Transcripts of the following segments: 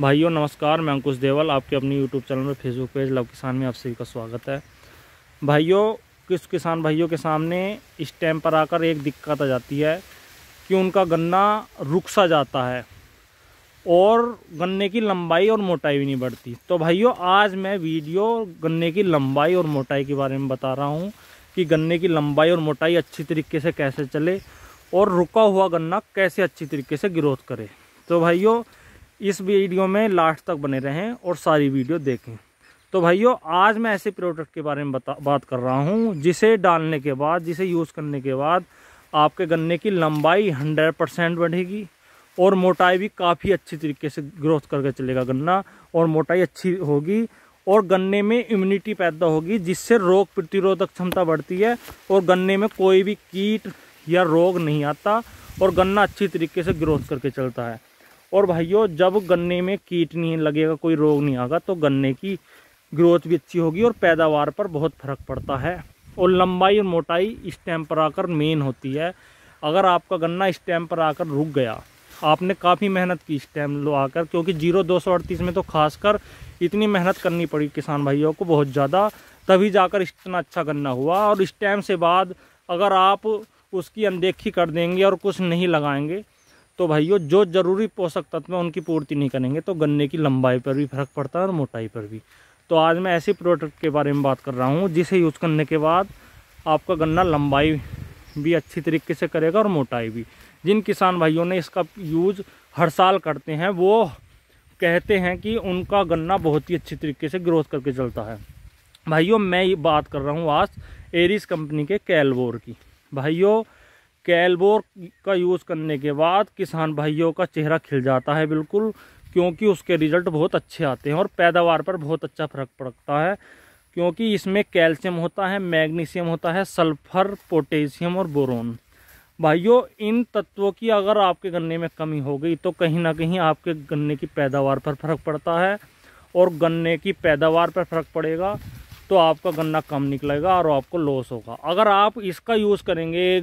भाइयों, नमस्कार, मैं अंकुश देवल, आपके अपनी यूट्यूब चैनल में फेसबुक पेज लव किसान में आप सभी का स्वागत है। भाइयों, किस किसान भाइयों के सामने इस टाइम पर आकर एक दिक्कत आ जाती है कि उनका गन्ना रुक सा जाता है और गन्ने की लंबाई और मोटाई भी नहीं बढ़ती। तो भाइयों, आज मैं वीडियो गन्ने की लंबाई और मोटाई के बारे में बता रहा हूँ कि गन्ने की लंबाई और मोटाई अच्छी तरीके से कैसे चले और रुका हुआ गन्ना कैसे अच्छी तरीके से ग्रोथ करे। तो भाइयों इस वीडियो में लास्ट तक बने रहें और सारी वीडियो देखें। तो भाइयों, आज मैं ऐसे प्रोडक्ट के बारे में बता, बात कर रहा हूँ, जिसे डालने के बाद, जिसे यूज़ करने के बाद आपके गन्ने की लंबाई हंड्रेड परसेंट बढ़ेगी और मोटाई भी काफ़ी अच्छी तरीके से ग्रोथ करके चलेगा गन्ना और मोटाई अच्छी होगी और गन्ने में इम्यूनिटी पैदा होगी, जिससे रोग प्रतिरोधक क्षमता बढ़ती है और गन्ने में कोई भी कीट या रोग नहीं आता और गन्ना अच्छी तरीके से ग्रोथ करके चलता है। और भाइयों, जब गन्ने में कीट नहीं लगेगा, कोई रोग नहीं आगा तो गन्ने की ग्रोथ भी अच्छी होगी और पैदावार पर बहुत फ़र्क पड़ता है। और लंबाई और मोटाई इस टाइम पर आकर मेन होती है। अगर आपका गन्ना इस टाइम पर आकर रुक गया, आपने काफ़ी मेहनत की इस टाइम लो आकर, क्योंकि ज़ीरो दो सौ अड़तीस में तो खासकर इतनी मेहनत करनी पड़ी किसान भाइयों को बहुत ज़्यादा, तभी जाकर इतना अच्छा गन्ना हुआ। और इस टाइम से बाद अगर आप उसकी अनदेखी कर देंगे और कुछ नहीं लगाएँगे तो भाइयों, जो ज़रूरी पोषक तत्व हैं, उनकी पूर्ति नहीं करेंगे तो गन्ने की लंबाई पर भी फ़र्क पड़ता है और मोटाई पर भी। तो आज मैं ऐसे प्रोडक्ट के बारे में बात कर रहा हूँ, जिसे यूज़ करने के बाद आपका गन्ना लंबाई भी अच्छी तरीके से करेगा और मोटाई भी। जिन किसान भाइयों ने इसका यूज़ हर साल करते हैं, वो कहते हैं कि उनका गन्ना बहुत ही अच्छी तरीके से ग्रोथ करके चलता है। भाइयों, मैं ये बात कर रहा हूँ आज एरिस कंपनी के कैलवोर की। भाइयों कैलबोर का यूज़ करने के बाद किसान भाइयों का चेहरा खिल जाता है बिल्कुल, क्योंकि उसके रिज़ल्ट बहुत अच्छे आते हैं और पैदावार पर बहुत अच्छा फ़र्क पड़ता है, क्योंकि इसमें कैल्शियम होता है, मैग्नीशियम होता है, सल्फ़र, पोटेशियम और बोरोन। भाइयों, इन तत्वों की अगर आपके गन्ने में कमी हो गई तो कहीं ना कहीं आपके गन्ने की पैदावार पर फ़र्क पड़ता है और गन्ने की पैदावार पर फ़र्क पड़ेगा तो आपका गन्ना कम निकलेगा और आपको लॉस होगा। अगर आप इसका यूज़ करेंगे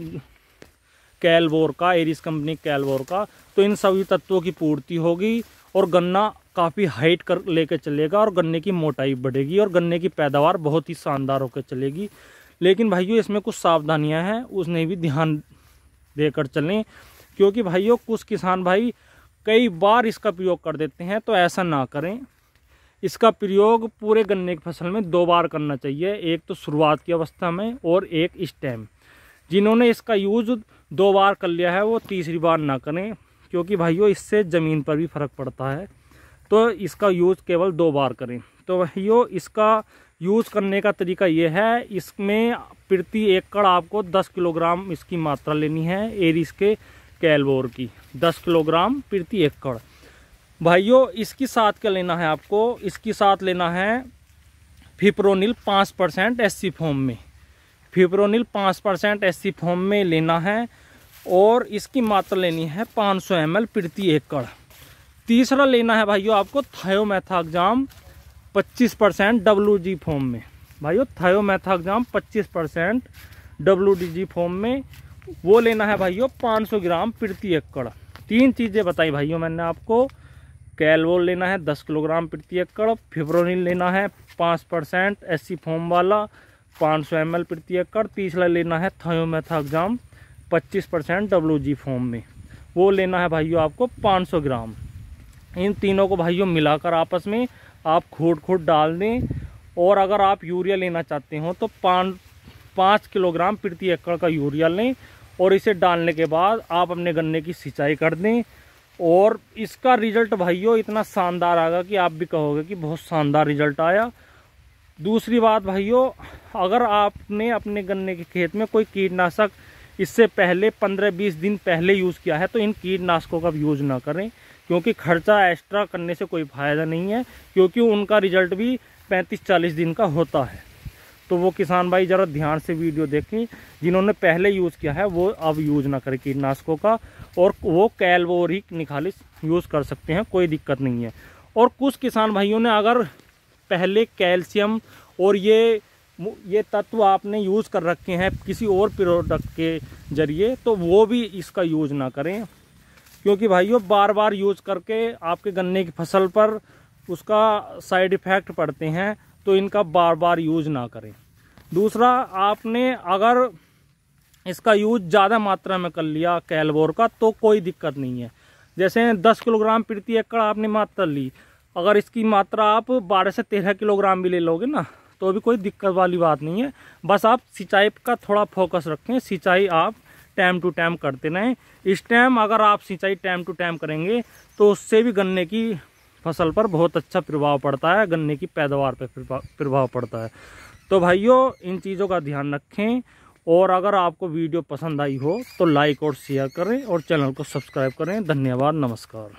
कैलवोर का, एरिस कंपनी कैलवोर का तो इन सभी तत्वों की पूर्ति होगी और गन्ना काफ़ी हाइट कर लेकर चलेगा और गन्ने की मोटाई बढ़ेगी और गन्ने की पैदावार बहुत ही शानदार होकर चलेगी। लेकिन भाइयों, इसमें कुछ सावधानियाँ हैं, उसने भी ध्यान देकर चलें, क्योंकि भाइयों, कुछ किसान भाई कई बार इसका प्रयोग कर देते हैं तो ऐसा ना करें। इसका प्रयोग पूरे गन्ने की फ़सल में दो बार करना चाहिए, एक तो शुरुआत की अवस्था में और एक इस टाइम जिन्होंने इसका यूज़ दो बार कर लिया है, वो तीसरी बार ना करें, क्योंकि भाइयों, इससे ज़मीन पर भी फ़र्क पड़ता है। तो इसका यूज़ केवल दो बार करें। तो भाइयों, इसका यूज़ करने का तरीका ये है, इसमें प्रति एकड़ आपको 10 किलोग्राम इसकी मात्रा लेनी है, एरिस के कैलबोर की। 10 किलोग्राम प्रति एकड़। भाइयों, इसकी साथ क्या लेना है आपको? इसकी साथ लेना है फिप्रोनिल पाँच परसेंट एस फॉर्म में। फिप्रोनिल पाँच परसेंट एस फॉर्म में लेना है और इसकी मात्रा लेनी है 500 सौ प्रति एकड़। तीसरा लेना है भाइयों आपको thiamethoxam 25 percent W G form में। भाइयों thiamethoxam 25 percent W D G form में वो लेना है भाइयों 500 ग्राम प्रति एकड़। तीन चीज़ें बताई भाइयों मैंने आपको। कैलवोल लेना है 10 किलोग्राम प्रति एकड़, फिब्रोनिल लेना है 5 परसेंट एस फॉर्म वाला 500 सौ एम प्रति एकड़ तीसरा लेना है thiamethoxam 25 percent W G form में। वो लेना है भाइयों आपको 500 ग्राम। इन तीनों को भाइयों मिलाकर आपस में आप खोट खोट डाल दें और अगर आप यूरिया लेना चाहते हो तो पाँच पाँच किलोग्राम प्रति एकड़ का यूरिया लें और इसे डालने के बाद आप अपने गन्ने की सिंचाई कर दें। और इसका रिज़ल्ट भाइयों इतना शानदार आएगा कि आप भी कहोगे कि बहुत शानदार रिज़ल्ट आया। दूसरी बात भाइयों, अगर आपने अपने गन्ने के खेत में कोई कीटनाशक इससे पहले 15-20 दिन पहले यूज़ किया है तो इन कीटनाशकों का यूज़ ना करें, क्योंकि खर्चा एक्स्ट्रा करने से कोई फ़ायदा नहीं है, क्योंकि उनका रिज़ल्ट भी 35-40 दिन का होता है। तो वो किसान भाई ज़रा ध्यान से वीडियो देखें, जिन्होंने पहले यूज़ किया है, वो अब यूज़ ना करें कीटनाशकों का, और वो कैलवोर ही निकालिस यूज़ कर सकते हैं, कोई दिक्कत नहीं है। और कुछ किसान भाइयों ने अगर पहले कैल्शियम और ये ये तत्व आपने यूज़ कर रखे हैं किसी और प्रोडक्ट के ज़रिए तो वो भी इसका यूज़ ना करें। क्योंकि भाइयों बार बार यूज़ करके आपके गन्ने की फ़सल पर उसका साइड इफ़ेक्ट पड़ते हैं तो इनका बार बार यूज़ ना करें। दूसरा, आपने अगर इसका यूज़ ज़्यादा मात्रा में कर लिया कैलबोर का तो कोई दिक्कत नहीं है। जैसे 10 किलोग्राम प्रति एकड़ आपने मात्रा ली अगर इसकी मात्रा आप 12 से 13 किलोग्राम भी ले लोगे ना तो भी कोई दिक्कत वाली बात नहीं है। बस आप सिंचाई का थोड़ा फोकस रखें, सिंचाई आप टाइम टू टाइम करते रहें। इस टाइम अगर आप सिंचाई टाइम टू टाइम करेंगे तो उससे भी गन्ने की फ़सल पर बहुत अच्छा प्रभाव पड़ता है, गन्ने की पैदावार पर प्रभाव पड़ता है। तो भाइयों, इन चीज़ों का ध्यान रखें, और अगर आपको वीडियो पसंद आई हो तो लाइक और शेयर करें, और चैनल को सब्सक्राइब करें। धन्यवाद, नमस्कार।